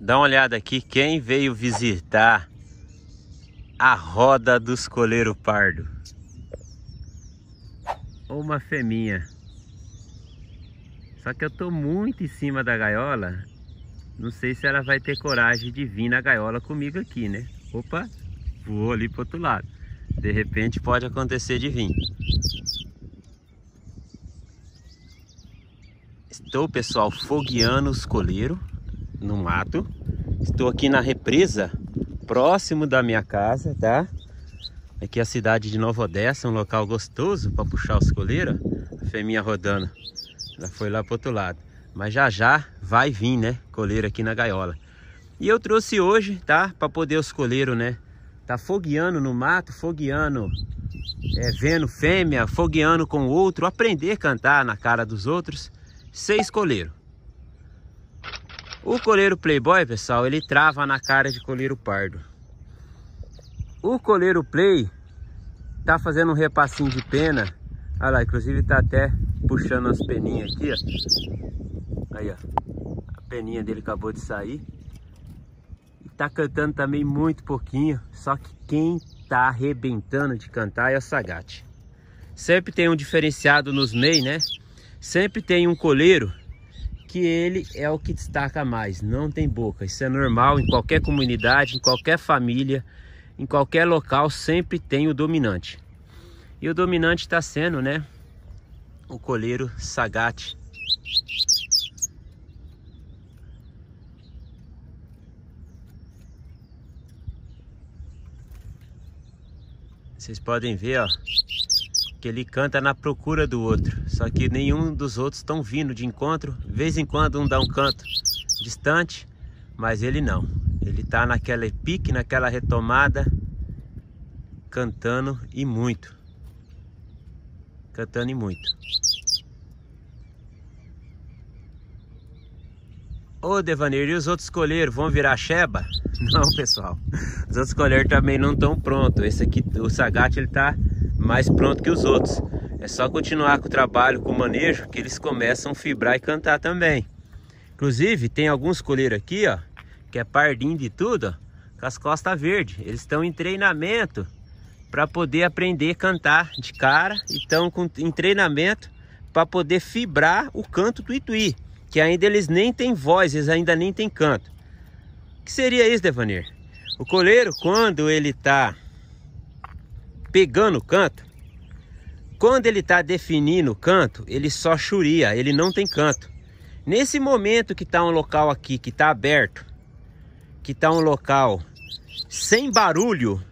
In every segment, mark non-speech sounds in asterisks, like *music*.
Dá uma olhada aqui quem veio visitar a roda dos coleiro pardo. Uma fêmea. Só que eu tô muito em cima da gaiola. Não sei se ela vai ter coragem de vir na gaiola comigo aqui, né? Opa, voou ali pro outro lado. De repente pode acontecer de vir. Estou, pessoal, fogueando os coleiros no mato. Estou aqui na represa, próximo da minha casa, tá? Aqui é a cidade de Nova Odessa, um local gostoso para puxar os coleiros. A fêmea rodando. Ela foi lá pro outro lado. Mas já já vai vir, né? Coleiro aqui na gaiola. E eu trouxe hoje, tá? Para poder os coleiros, né? Tá fogueando no mato, fogueando, é, vendo fêmea, fogueando com o outro, aprender a cantar na cara dos outros. Seis coleiros. O coleiro Playboy, pessoal, ele trava na cara de coleiro pardo. O coleiro Play tá fazendo um repassinho de pena. Olha lá, inclusive tá até puxando as peninhas aqui, ó. Aí, ó. A peninha dele acabou de sair. E tá cantando também muito pouquinho. Só que quem tá arrebentando de cantar é o Sagat. Sempre tem um diferenciado nos meios, né? Sempre tem um coleiro que ele é o que destaca mais, não tem boca. Isso é normal em qualquer comunidade, em qualquer família, em qualquer local, sempre tem o dominante. E o dominante está sendo, né, o coleiro Sagat. Vocês podem ver, ó, que ele canta na procura do outro. Só que nenhum dos outros estão vindo de encontro. De vez em quando um dá um canto distante, mas ele não. Ele está naquela pique, naquela retomada, cantando e muito. Cantando e muito. Ô Devaneiro, e os outros colheiros vão virar cheba? *laughs* Não, pessoal. Os outros colheiros também não estão prontos. Esse aqui, o Sagat, ele tá mais pronto que os outros. É só continuar com o trabalho, com o manejo, que eles começam a fibrar e cantar também. Inclusive, tem alguns coleiros aqui, ó, que é pardinho de tudo, ó, com as costas verdes. Eles estão em treinamento para poder aprender a cantar de cara. Estão em treinamento para poder fibrar o canto do Ituí, que ainda eles nem têm voz, eles ainda nem têm canto. O que seria isso, Devanir? O coleiro, quando ele está pegando o canto, quando ele está definindo o canto, ele só churia, ele não tem canto. Nesse momento que está um local aqui que está aberto, que está um local sem barulho,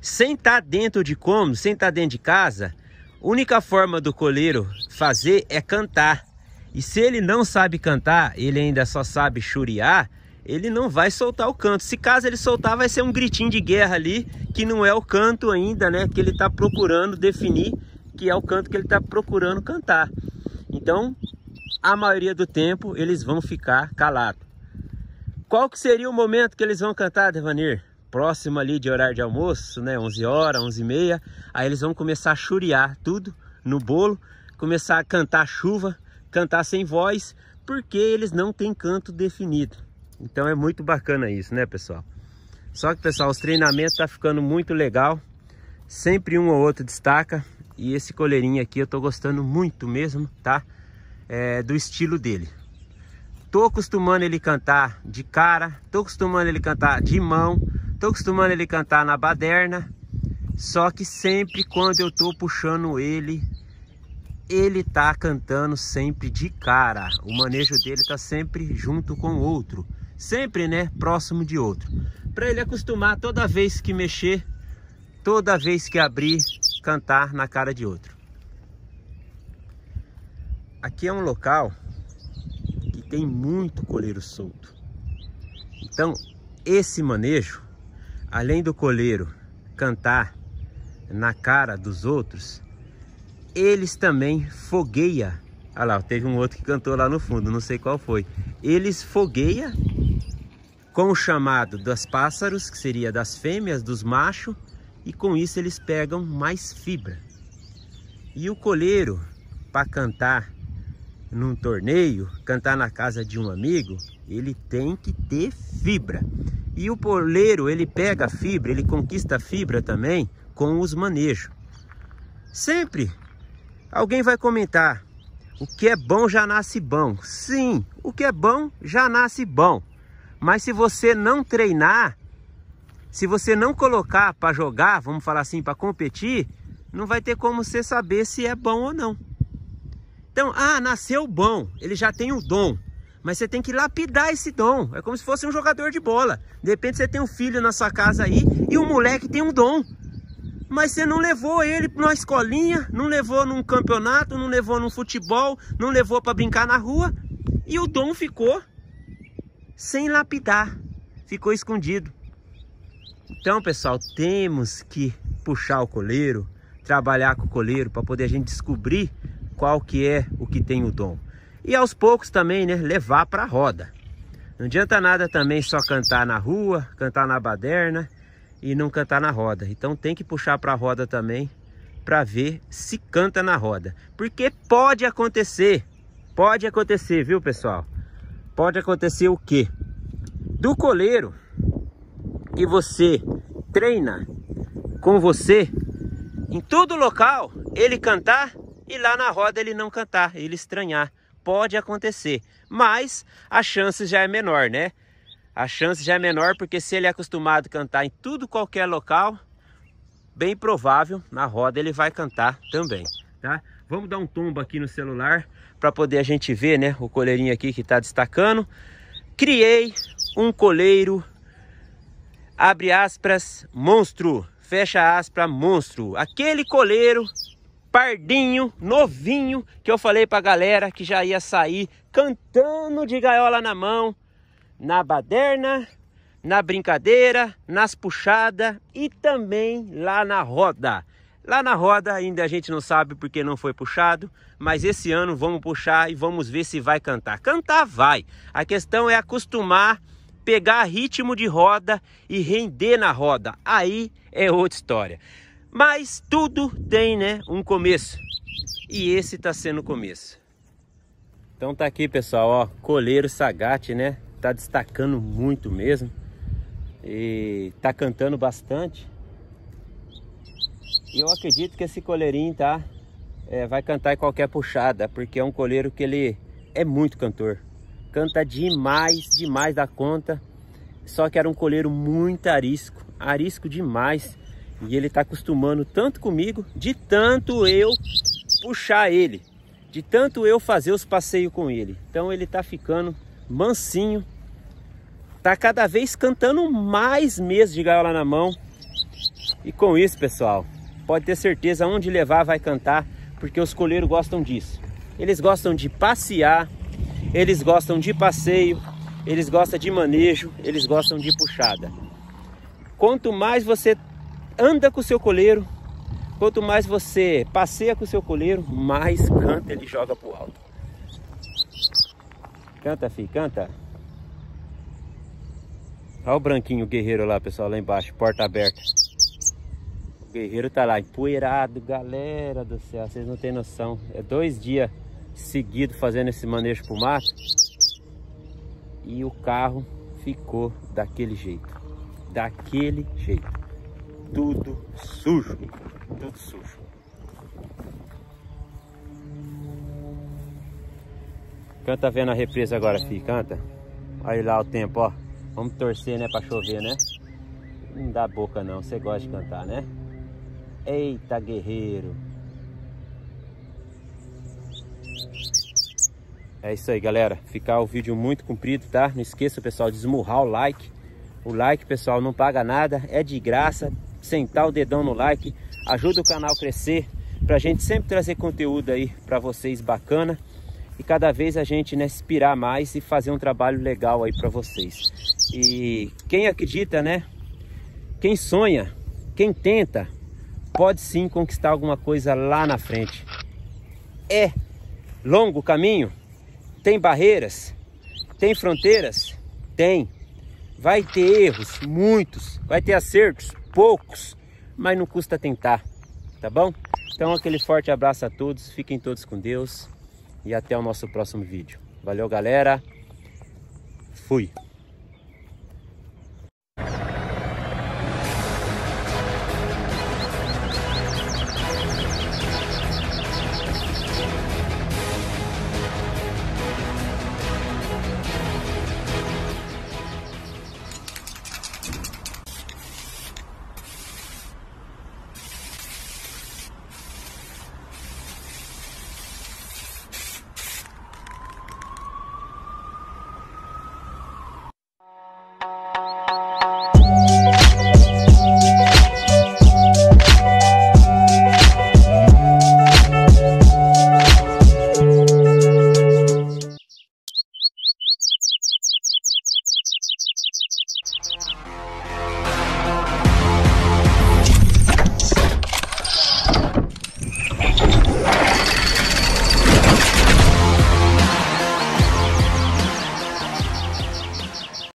sem estar tá dentro de como, sem estar tá dentro de casa, única forma do coleiro fazer é cantar. E se ele não sabe cantar, ele ainda só sabe churiar, ele não vai soltar o canto. Se caso ele soltar, vai ser um gritinho de guerra ali, que não é o canto ainda, né? Que ele está procurando definir, que é o canto que ele está procurando cantar. Então, a maioria do tempo, eles vão ficar calados. Qual que seria o momento que eles vão cantar, Devanir? Próximo ali de horário de almoço, né? 11 horas, 11 e meia. Aí eles vão começar a churiar tudo no bolo, começar a cantar chuva, cantar sem voz, porque eles não têm canto definido. Então é muito bacana isso, né, pessoal? Só que, pessoal, os treinamentos tá ficando muito legal. Sempre um ou outro destaca. E esse coleirinho aqui eu tô gostando muito mesmo, tá? É, do estilo dele. Tô acostumando ele cantar de cara, tô acostumando ele cantar de mão, tô acostumando ele cantar na baderna. Só que sempre quando eu tô puxando ele, ele tá cantando sempre de cara. O manejo dele tá sempre junto com o outro sempre, né, próximo de outro. Para ele acostumar toda vez que mexer, toda vez que abrir, cantar na cara de outro. Aqui é um local que tem muito coleiro solto. Então, esse manejo, além do coleiro cantar na cara dos outros, eles também fogueia. Olha lá, teve um outro que cantou lá no fundo, não sei qual foi. Eles fogueia com o chamado das pássaros, que seria das fêmeas, dos machos, e com isso eles pegam mais fibra. E o colheiro, para cantar num torneio, cantar na casa de um amigo, ele tem que ter fibra. E o poleiro, ele pega a fibra, ele conquista a fibra também com os manejos. Sempre alguém vai comentar, o que é bom já nasce bom. Sim, o que é bom já nasce bom. Mas se você não treinar, se você não colocar para jogar, vamos falar assim, para competir, não vai ter como você saber se é bom ou não. Então, ah, nasceu bom, ele já tem o dom. Mas você tem que lapidar esse dom. É como se fosse um jogador de bola. De repente você tem um filho na sua casa aí e o moleque tem um dom. Mas você não levou ele numa escolinha, não levou num campeonato, não levou num futebol, não levou para brincar na rua. E o dom ficou sem lapidar. Ficou escondido. Então, pessoal, temos que puxar o coleiro, trabalhar com o coleiro para poder a gente descobrir qual que é o que tem o dom. E aos poucos também, né, levar para a roda. Não adianta nada também só cantar na rua, cantar na baderna e não cantar na roda. Então tem que puxar para a roda também para ver se canta na roda. Porque pode acontecer, pode acontecer, viu pessoal? Pode acontecer o quê? Do coleiro que você treina com você em todo local, ele cantar e lá na roda ele não cantar, ele estranhar. Pode acontecer, mas a chance já é menor, né? A chance já é menor porque se ele é acostumado a cantar em tudo qualquer local, bem provável na roda ele vai cantar também, tá? Vamos dar um tombo aqui no celular para poder a gente ver, né, o coleirinho aqui que está destacando. Criei um coleiro, abre aspas, monstro, fecha aspas, monstro. Aquele coleiro pardinho, novinho, que eu falei pra galera que já ia sair cantando de gaiola na mão, na baderna, na brincadeira, nas puxadas e também lá na roda. Lá na roda ainda a gente não sabe porque não foi puxado, mas esse ano vamos puxar e vamos ver se vai cantar. Cantar vai. A questão é acostumar, pegar ritmo de roda e render na roda. Aí é outra história. Mas tudo tem, né, um começo. E esse está sendo o começo. Então tá aqui, pessoal, ó, coleiro Sagate, né? Tá destacando muito mesmo. E tá cantando bastante. E eu acredito que esse coleirinho, tá? É, vai cantar em qualquer puxada, porque é um coleiro que ele é muito cantor. Canta demais, demais da conta. Só que era um coleiro muito arisco, arisco demais. E ele está acostumando tanto comigo, de tanto eu puxar ele, de tanto eu fazer os passeios com ele. Então ele está ficando mansinho, tá cada vez cantando mais mesmo de gaiola na mão. E com isso, pessoal, pode ter certeza onde levar vai cantar, porque os coleiros gostam disso. Eles gostam de passear, eles gostam de passeio, eles gostam de manejo, eles gostam de puxada. Quanto mais você anda com o seu coleiro, quanto mais você passeia com o seu coleiro, mais canta ele joga pro alto. Canta, filho, canta. Olha o branquinho guerreiro lá, pessoal, lá embaixo, porta aberta. Guerreiro tá lá, empoeirado, galera do céu, vocês não tem noção. É dois dias seguidos fazendo esse manejo pro mato. E o carro ficou daquele jeito. Daquele jeito tudo sujo, tudo sujo. Canta vendo a represa agora, filho, canta. Olha lá o tempo, ó. Vamos torcer, né, pra chover, né? Não dá boca não, você gosta de cantar, né? Eita, guerreiro. É isso aí, galera. Ficar o vídeo muito comprido, tá? Não esqueça, pessoal, de esmurrar o like. O like, pessoal, não paga nada, é de graça sentar o dedão no like, ajuda o canal a crescer, para a gente sempre trazer conteúdo aí para vocês bacana e cada vez a gente né, inspirar mais e fazer um trabalho legal aí para vocês. E quem acredita, né? Quem sonha, quem tenta, pode sim conquistar alguma coisa lá na frente. É longo o caminho? Tem barreiras? Tem fronteiras? Tem. Vai ter erros, muitos. Vai ter acertos, poucos, mas não custa tentar, tá bom? Então aquele forte abraço a todos, fiquem todos com Deus e até o nosso próximo vídeo. Valeu galera, Fui.